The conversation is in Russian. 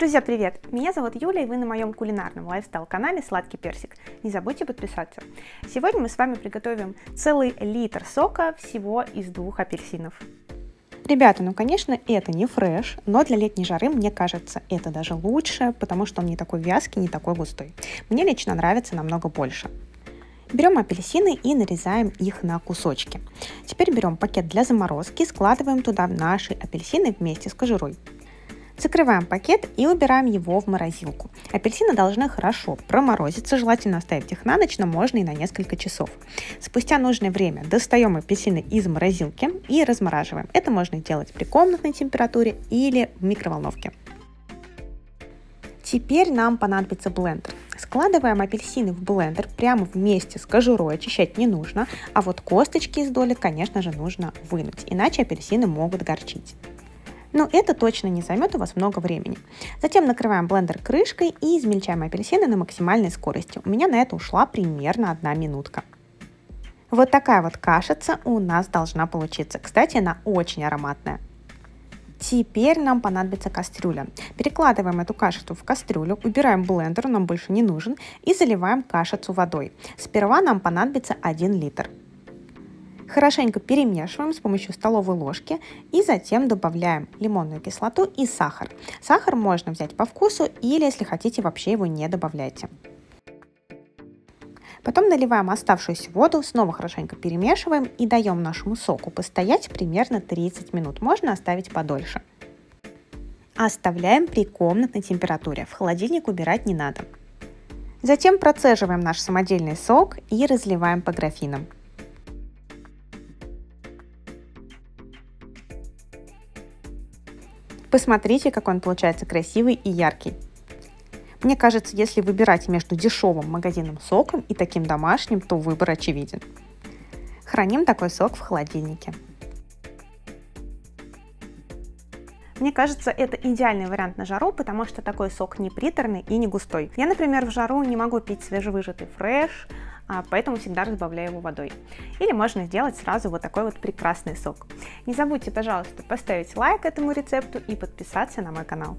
Друзья, привет! Меня зовут Юля, и вы на моем кулинарном лайфстайл-канале «Сладкий персик». Не забудьте подписаться. Сегодня мы с вами приготовим целый литр сока всего из двух апельсинов. Ребята, ну конечно, это не фреш, но для летней жары, мне кажется, это даже лучше, потому что он не такой вязкий, не такой густой. Мне лично нравится намного больше. Берем апельсины и нарезаем их на кусочки. Теперь берем пакет для заморозки, складываем туда наши апельсины вместе с кожурой. Закрываем пакет и убираем его в морозилку. Апельсины должны хорошо проморозиться, желательно оставить их на ночь, но можно и на несколько часов. Спустя нужное время достаем апельсины из морозилки и размораживаем. Это можно делать при комнатной температуре или в микроволновке. Теперь нам понадобится блендер. Складываем апельсины в блендер прямо вместе с кожурой, очищать не нужно, а вот косточки из доли, конечно же, нужно вынуть, иначе апельсины могут горчить но это точно не займет у вас много времени. Затем накрываем блендер крышкой и измельчаем апельсины на максимальной скорости. У меня на это ушла примерно одна минутка. Вот такая вот кашица у нас должна получиться. Кстати, она очень ароматная. Теперь нам понадобится кастрюля. Перекладываем эту кашицу в кастрюлю, убираем блендер, нам больше не нужен, и заливаем кашицу водой. Сперва нам понадобится 1 литр. Хорошенько перемешиваем с помощью столовой ложки и затем добавляем лимонную кислоту и сахар. Сахар можно взять по вкусу или, если хотите, вообще его не добавляйте. Потом наливаем оставшуюся воду, снова хорошенько перемешиваем и даем нашему соку постоять примерно 30 минут. Можно оставить подольше. Оставляем при комнатной температуре. В холодильник убирать не надо. Затем процеживаем наш самодельный сок и разливаем по графинам. Посмотрите, как он получается красивый и яркий. Мне кажется, если выбирать между дешевым магазинным соком и таким домашним, то выбор очевиден. Храним такой сок в холодильнике. Мне кажется, это идеальный вариант на жару, потому что такой сок не приторный и не густой. Я, например, в жару не могу пить свежевыжатый фреш, а, поэтому всегда разбавляю его водой. Или можно сделать сразу вот такой вот прекрасный сок. Не забудьте, пожалуйста, поставить лайк этому рецепту и подписаться на мой канал.